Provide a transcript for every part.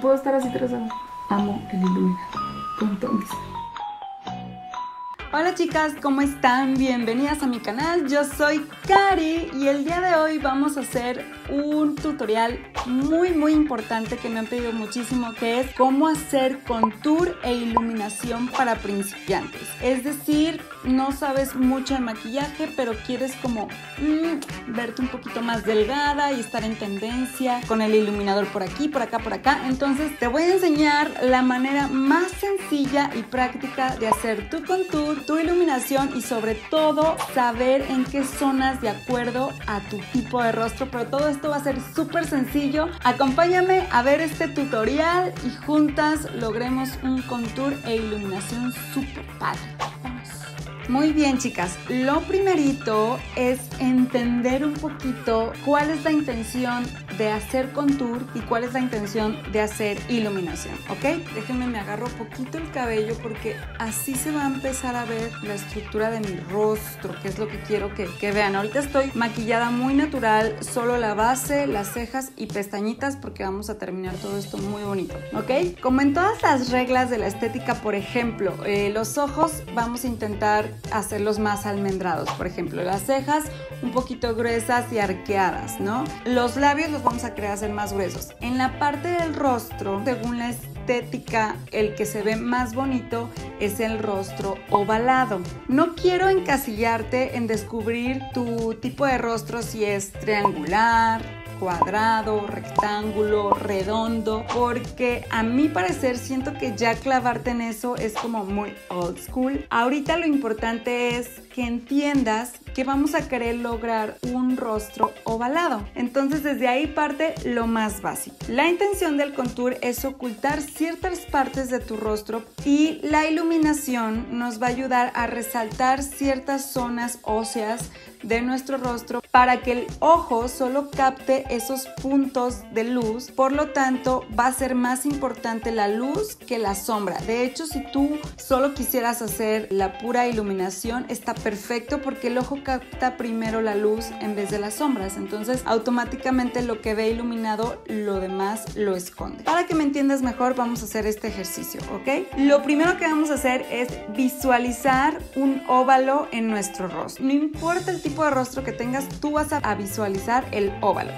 Puedo estar así. Amo el iluminador. Punto. Hola chicas, ¿cómo están? Bienvenidas a mi canal, yo soy Cari y el día de hoy vamos a hacer un tutorial muy muy importante que me han pedido muchísimo que es cómo hacer contour e iluminación para principiantes. Es decir, no sabes mucho de maquillaje pero quieres como mm, verte un poquito más delgada y estar en tendencia con el iluminador por aquí, por acá, por acá. Entonces te voy a enseñar la manera más sencilla y práctica de hacer tu contour tu iluminación y sobre todo saber en qué zonas de acuerdo a tu tipo de rostro. Pero todo esto va a ser súper sencillo. Acompáñame a ver este tutorial y juntas logremos un contour e iluminación súper padre. Muy bien, chicas. Lo primerito es entender un poquito cuál es la intención de hacer contour y cuál es la intención de hacer iluminación, ¿ok? Déjenme me agarro poquito el cabello porque así se va a empezar a ver la estructura de mi rostro, que es lo que quiero que, que vean. Ahorita estoy maquillada muy natural, solo la base, las cejas y pestañitas porque vamos a terminar todo esto muy bonito, ¿ok? Como en todas las reglas de la estética, por ejemplo, eh, los ojos vamos a intentar hacerlos más almendrados. Por ejemplo, las cejas un poquito gruesas y arqueadas, ¿no? Los labios los vamos a crear ser más gruesos. En la parte del rostro, según la estética, el que se ve más bonito es el rostro ovalado. No quiero encasillarte en descubrir tu tipo de rostro si es triangular, cuadrado, rectángulo, redondo, porque a mi parecer siento que ya clavarte en eso es como muy old school. Ahorita lo importante es que entiendas que vamos a querer lograr un rostro ovalado. Entonces desde ahí parte lo más básico. La intención del contour es ocultar ciertas partes de tu rostro y la iluminación nos va a ayudar a resaltar ciertas zonas óseas de nuestro rostro para que el ojo solo capte esos puntos de luz. Por lo tanto, va a ser más importante la luz que la sombra. De hecho, si tú solo quisieras hacer la pura iluminación, está perfecto porque el ojo capta primero la luz en vez de las sombras. Entonces, automáticamente lo que ve iluminado, lo demás lo esconde. Para que me entiendas mejor, vamos a hacer este ejercicio, ¿ok? Lo primero que vamos a hacer es visualizar un óvalo en nuestro rostro. No importa el tipo de rostro que tengas, tú vas a visualizar el óvalo.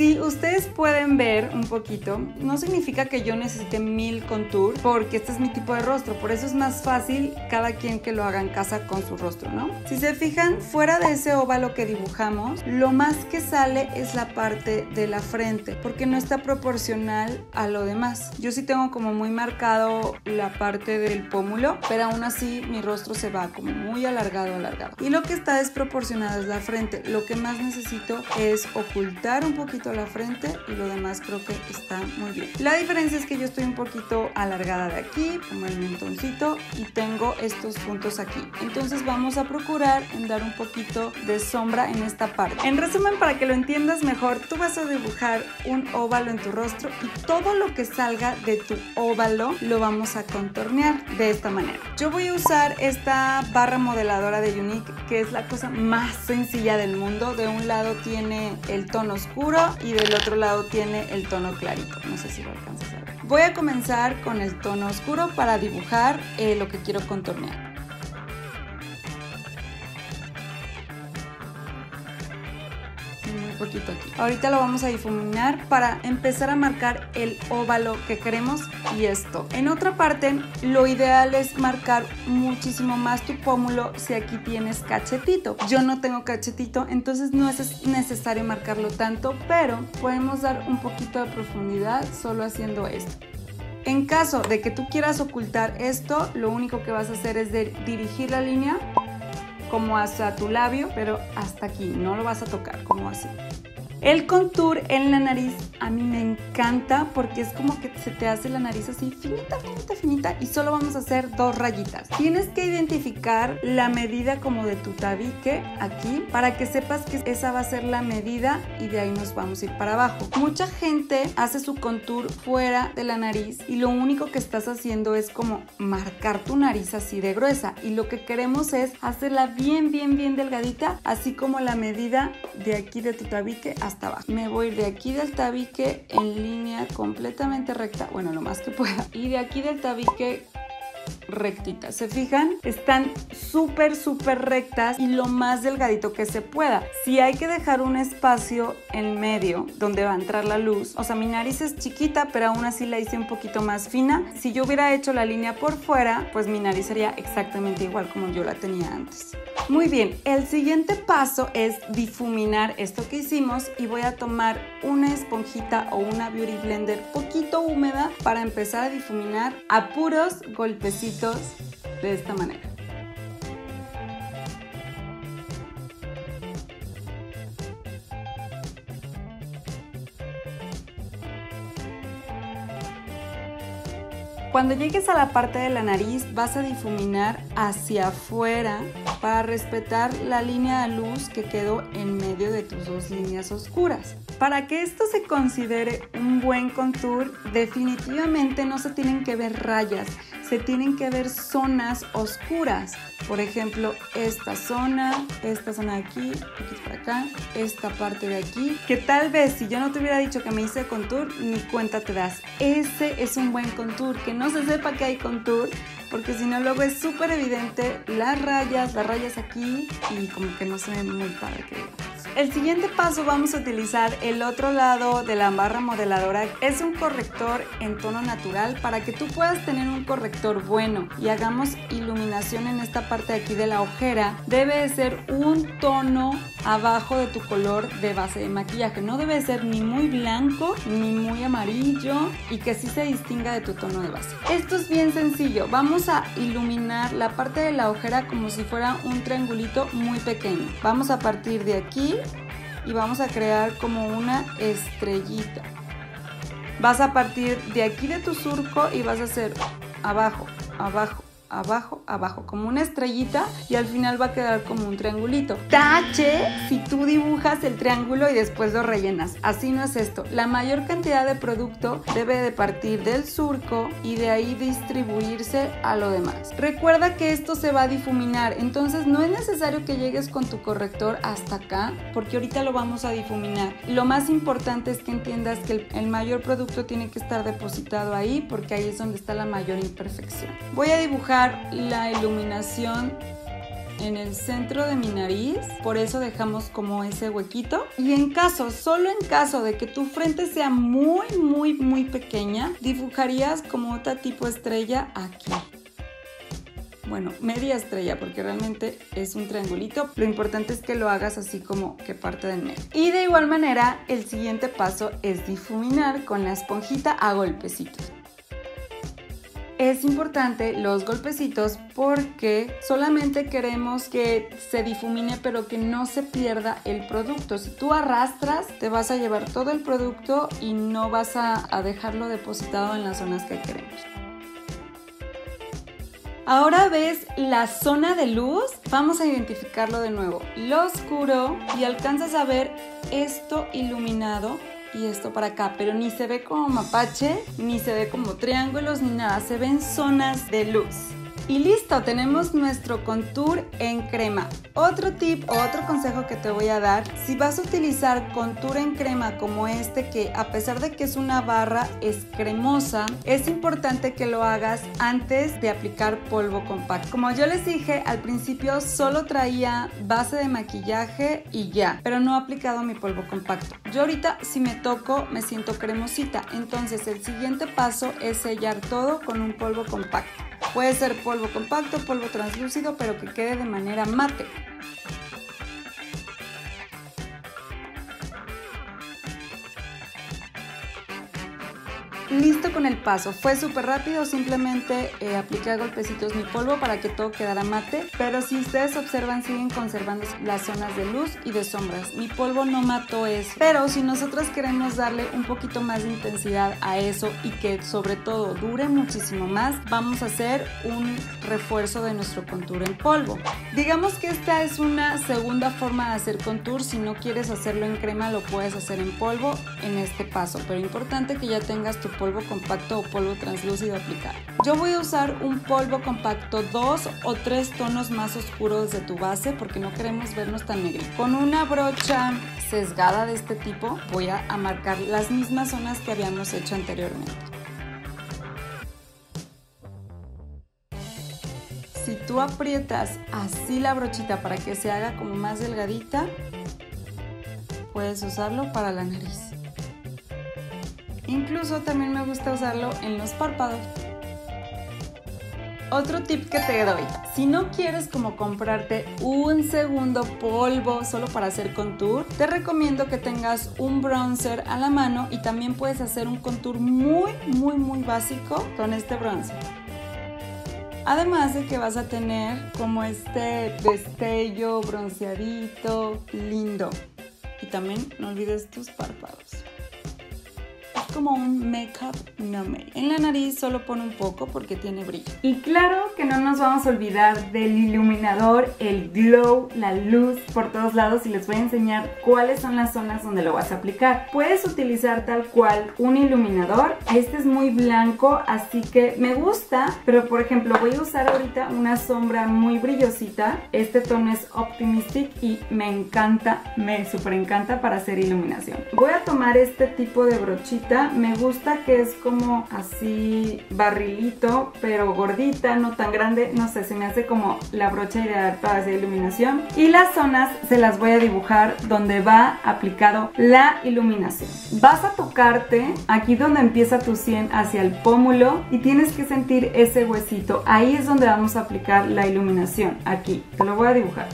Si ustedes pueden ver un poquito, no significa que yo necesite mil contour porque este es mi tipo de rostro, por eso es más fácil cada quien que lo haga en casa con su rostro, ¿no? Si se fijan, fuera de ese óvalo que dibujamos, lo más que sale es la parte de la frente porque no está proporcional a lo demás. Yo sí tengo como muy marcado la parte del pómulo, pero aún así mi rostro se va como muy alargado, alargado. Y lo que está desproporcionado es la frente. Lo que más necesito es ocultar un poquito la frente y lo demás creo que está muy bien. La diferencia es que yo estoy un poquito alargada de aquí, como el mentoncito, y tengo estos puntos aquí. Entonces vamos a procurar dar un poquito de sombra en esta parte. En resumen, para que lo entiendas mejor, tú vas a dibujar un óvalo en tu rostro y todo lo que salga de tu óvalo lo vamos a contornear de esta manera. Yo voy a usar esta barra modeladora de Unique, que es la cosa más sencilla del mundo. De un lado tiene el tono oscuro y del otro lado tiene el tono clarito. No sé si lo alcanzas a ver. Voy a comenzar con el tono oscuro para dibujar eh, lo que quiero contornear. Poquito aquí. Ahorita lo vamos a difuminar para empezar a marcar el óvalo que queremos y esto. En otra parte, lo ideal es marcar muchísimo más tu pómulo si aquí tienes cachetito. Yo no tengo cachetito, entonces no es necesario marcarlo tanto, pero podemos dar un poquito de profundidad solo haciendo esto. En caso de que tú quieras ocultar esto, lo único que vas a hacer es dirigir la línea como hasta tu labio, pero hasta aquí, no lo vas a tocar, como así. El contour en la nariz a mí me encanta porque es como que se te hace la nariz así finita, finita, finita y solo vamos a hacer dos rayitas. Tienes que identificar la medida como de tu tabique aquí para que sepas que esa va a ser la medida y de ahí nos vamos a ir para abajo. Mucha gente hace su contour fuera de la nariz y lo único que estás haciendo es como marcar tu nariz así de gruesa y lo que queremos es hacerla bien, bien, bien delgadita así como la medida de aquí de tu tabique Me voy de aquí del tabique en línea completamente recta, bueno, lo más que pueda. Y de aquí del tabique rectitas. ¿Se fijan? Están súper, súper rectas y lo más delgadito que se pueda. Si hay que dejar un espacio en medio donde va a entrar la luz, o sea, mi nariz es chiquita, pero aún así la hice un poquito más fina. Si yo hubiera hecho la línea por fuera, pues mi nariz sería exactamente igual como yo la tenía antes. Muy bien, el siguiente paso es difuminar esto que hicimos y voy a tomar una esponjita o una beauty blender poquito húmeda para empezar a difuminar a puros de esta manera. Cuando llegues a la parte de la nariz vas a difuminar hacia afuera para respetar la línea de luz que quedó en medio de tus dos líneas oscuras. Para que esto se considere un buen contour, definitivamente no se tienen que ver rayas, se tienen que ver zonas oscuras. Por ejemplo, esta zona, esta zona de aquí, aquí por acá, esta parte de aquí, que tal vez si yo no te hubiera dicho que me hice contour, ni cuenta te das. Ese es un buen contour, que no se sepa que hay contour, porque si no luego es súper evidente las rayas, las rayas aquí y como que no se ve muy padre que el siguiente paso vamos a utilizar el otro lado de la barra modeladora. Es un corrector en tono natural para que tú puedas tener un corrector bueno y hagamos iluminación en esta parte de aquí de la ojera. Debe de ser un tono abajo de tu color de base de maquillaje. No debe ser ni muy blanco ni muy amarillo y que sí se distinga de tu tono de base. Esto es bien sencillo. Vamos a iluminar la parte de la ojera como si fuera un triangulito muy pequeño. Vamos a partir de aquí y vamos a crear como una estrellita. Vas a partir de aquí de tu surco y vas a hacer abajo, abajo, abajo, abajo, como una estrellita y al final va a quedar como un triangulito. Tache si tú dibujas el triángulo y después lo rellenas. Así no es esto. La mayor cantidad de producto debe de partir del surco y de ahí distribuirse a lo demás. Recuerda que esto se va a difuminar, entonces no es necesario que llegues con tu corrector hasta acá porque ahorita lo vamos a difuminar. Lo más importante es que entiendas que el, el mayor producto tiene que estar depositado ahí porque ahí es donde está la mayor imperfección. Voy a dibujar la iluminación en el centro de mi nariz, por eso dejamos como ese huequito. Y en caso, solo en caso de que tu frente sea muy, muy, muy pequeña, dibujarías como otra tipo estrella aquí. Bueno, media estrella porque realmente es un triangulito. Lo importante es que lo hagas así como que parte del medio. Y de igual manera, el siguiente paso es difuminar con la esponjita a golpecitos es importante los golpecitos porque solamente queremos que se difumine pero que no se pierda el producto. Si tú arrastras te vas a llevar todo el producto y no vas a, dejarlo depositado en las zonas que queremos. Ahora ves la zona de luz, vamos a identificarlo de nuevo. Lo oscuro y alcanzas a ver esto iluminado y esto para acá, pero ni se ve como mapache, ni se ve como triángulos, ni nada, se ven zonas de luz. Y listo, tenemos nuestro contour en crema. Otro tip o otro consejo que te voy a dar, si vas a utilizar contour en crema como este que a pesar de que es una barra es cremosa, es importante que lo hagas antes de aplicar polvo compacto. Como yo les dije, al principio solo traía base de maquillaje y ya, pero no he aplicado mi polvo compacto. Yo ahorita si me toco me siento cremosita, entonces el siguiente paso es sellar todo con un polvo compacto. Puede ser polvo compacto, polvo translúcido, pero que quede de manera mate. Listo con el paso. Fue súper rápido, simplemente eh, apliqué golpecitos mi polvo para que todo quedara mate. Pero si ustedes observan, siguen conservando las zonas de luz y de sombras. Mi polvo no mató eso. Pero si nosotros queremos darle un poquito más de intensidad a eso y que sobre todo dure muchísimo más, vamos a hacer un refuerzo de nuestro contour en polvo. Digamos que esta es una segunda forma de hacer contour. Si no quieres hacerlo en crema, lo puedes hacer en polvo en este paso. Pero importante que ya tengas tu polvo compacto o polvo translúcido aplicado. Yo voy a usar un polvo compacto dos o tres tonos más oscuros de tu base porque no queremos vernos tan negros. Con una brocha sesgada de este tipo, voy a marcar las mismas zonas que habíamos hecho anteriormente. Si tú aprietas así la brochita para que se haga como más delgadita, puedes usarlo para la nariz. Incluso también me gusta usarlo en los párpados. Otro tip que te doy, si no quieres como comprarte un segundo polvo solo para hacer contour, te recomiendo que tengas un bronzer a la mano y también puedes hacer un contour muy muy muy básico con este bronzer. Además de que vas a tener como este destello bronceadito lindo. Y también no olvides tus párpados como un make-up no. En la nariz solo pone un poco porque tiene brillo. Y claro que no nos vamos a olvidar del iluminador, el glow, la luz por todos lados y les voy a enseñar cuáles son las zonas donde lo vas a aplicar. Puedes utilizar tal cual un iluminador. Este es muy blanco, así que me gusta, pero por ejemplo voy a usar ahorita una sombra muy brillosita. Este tono es Optimistic y me encanta, me super encanta para hacer iluminación. Voy a tomar este tipo de brochita me gusta que es como así barrilito, pero gordita, no tan grande. No sé, se me hace como la brocha ideal para hacer iluminación. Y las zonas se las voy a dibujar donde va aplicado la iluminación. Vas a tocarte aquí donde empieza tu sien hacia el pómulo y tienes que sentir ese huesito. Ahí es donde vamos a aplicar la iluminación. Aquí, te lo voy a dibujar.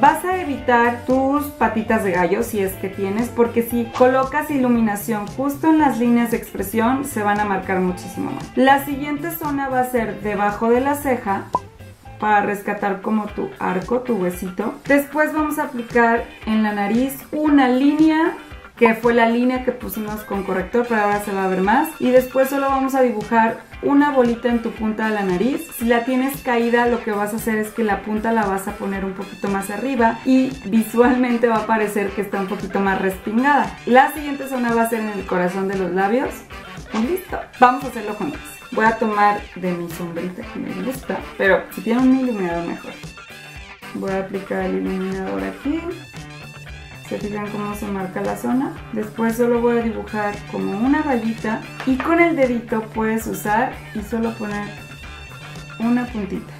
Vas a evitar tus patitas de gallo si es que tienes, porque si colocas iluminación justo en las líneas de expresión se van a marcar muchísimo más. La siguiente zona va a ser debajo de la ceja para rescatar como tu arco, tu huesito. Después vamos a aplicar en la nariz una línea que fue la línea que pusimos con corrector, pero ahora se va a ver más. Y después solo vamos a dibujar una bolita en tu punta de la nariz. Si la tienes caída, lo que vas a hacer es que la punta la vas a poner un poquito más arriba y visualmente va a parecer que está un poquito más respingada. La siguiente zona va a ser en el corazón de los labios. Y listo. Vamos a hacerlo juntos. Voy a tomar de mi sombrita que me gusta, pero si tiene un iluminador mejor. Voy a aplicar el iluminador aquí se fijan cómo se marca la zona. Después solo voy a dibujar como una rayita y con el dedito puedes usar y solo poner una puntita.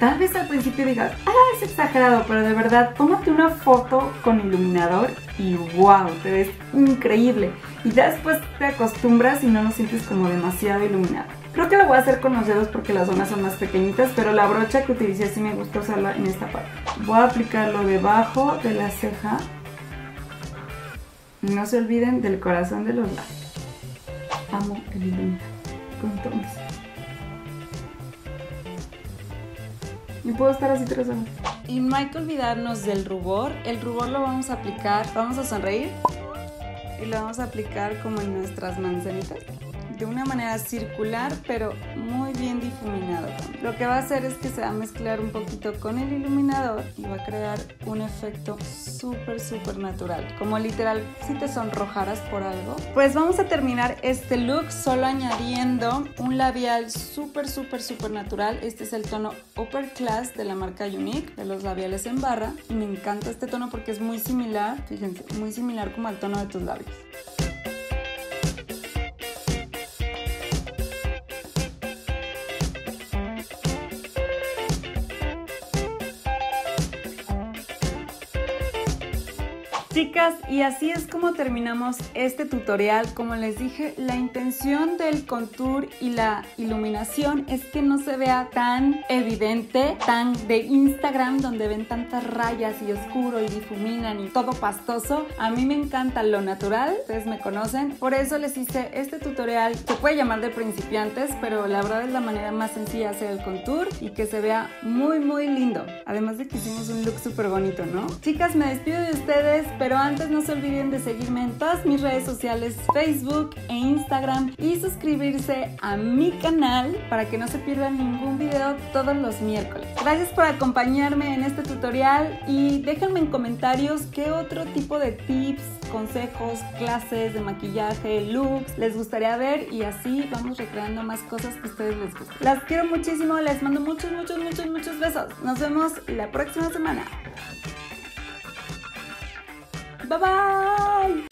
Tal vez al principio digas, ah, es exagerado, pero de verdad, tómate una foto con iluminador y wow, te ves increíble. Y ya después te acostumbras y no lo sientes como demasiado iluminado. Creo que lo voy a hacer con los dedos porque las zonas son más pequeñitas, pero la brocha que utilicé sí me gusta usarla en esta parte. Voy a aplicarlo debajo de la ceja. No se olviden del corazón de los labios. Amo el iluminador con tonos. Y puedo estar así tres horas. Y no hay que olvidarnos del rubor. El rubor lo vamos a aplicar, vamos a sonreír y lo vamos a aplicar como en nuestras manzanitas de una manera circular, pero muy bien difuminado. Lo que va a hacer es que se va a mezclar un poquito con el iluminador y va a crear un efecto súper, súper natural. Como literal, si te sonrojaras por algo. Pues vamos a terminar este look solo añadiendo un labial súper, súper, súper natural. Este es el tono Upper Class de la marca Unique, de los labiales en barra. Y me encanta este tono porque es muy similar, fíjense, muy similar como al tono de tus labios. Chicas, y así es como terminamos este tutorial. Como les dije, la intención del contour y la iluminación es que no se vea tan evidente, tan de Instagram, donde ven tantas rayas y oscuro y difuminan y todo pastoso. A mí me encanta lo natural, ustedes me conocen. Por eso les hice este tutorial. Se puede llamar de principiantes, pero la verdad es la manera más sencilla de hacer el contour y que se vea muy, muy lindo. Además de que hicimos un look súper bonito, ¿no? Chicas, me despido de ustedes, antes no se olviden de seguirme en todas mis redes sociales, Facebook e Instagram y suscribirse a mi canal para que no se pierdan ningún video todos los miércoles. Gracias por acompañarme en este tutorial y déjenme en comentarios qué otro tipo de tips, consejos, clases de maquillaje, looks les gustaría ver y así vamos recreando más cosas que a ustedes les gustan. Las quiero muchísimo, les mando muchos, muchos, muchos, muchos besos. Nos vemos la próxima semana. 拜拜。